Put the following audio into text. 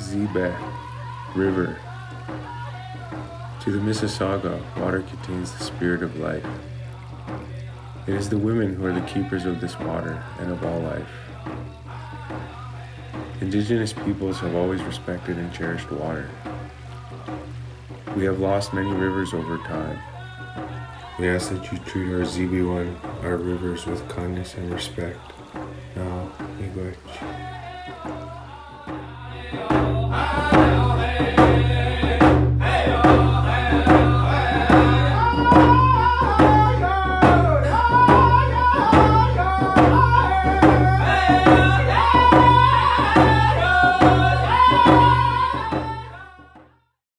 Ziibi River. To the Mississauga, water contains the spirit of life. It is the women who are the keepers of this water and of all life. Indigenous peoples have always respected and cherished water. We have lost many rivers over time. We ask that you treat our ziibiwan, our rivers, with kindness and respect. Now, Miigwech. Bye.